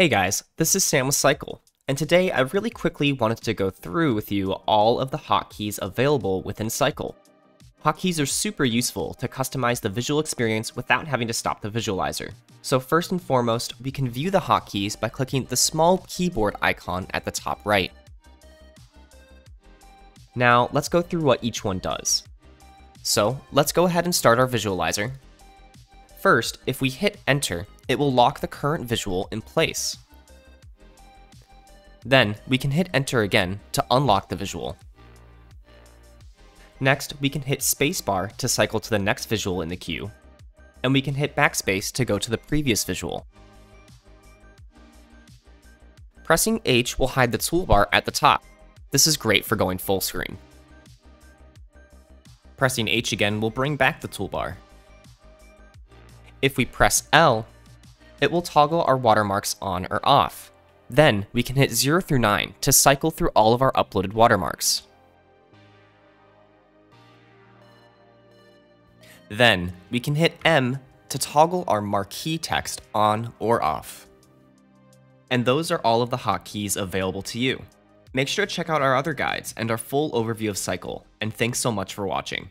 Hey guys, this is Sam with SYQEL, and today I really quickly wanted to go through with you all of the hotkeys available within SYQEL. Hotkeys are super useful to customize the visual experience without having to stop the visualizer. So first and foremost, we can view the hotkeys by clicking the small keyboard icon at the top right. Now, let's go through what each one does. So, let's go ahead and start our visualizer. First, if we hit enter, it will lock the current visual in place. Then, we can hit enter again to unlock the visual. Next, we can hit spacebar to cycle to the next visual in the queue, and we can hit backspace to go to the previous visual. Pressing H will hide the toolbar at the top. This is great for going full screen. Pressing H again will bring back the toolbar. If we press L, it will toggle our watermarks on or off. Then we can hit 0 through 9 to cycle through all of our uploaded watermarks. Then we can hit M to toggle our marquee text on or off. And those are all of the hotkeys available to you. Make sure to check out our other guides and our full overview of SYQEL, and thanks so much for watching.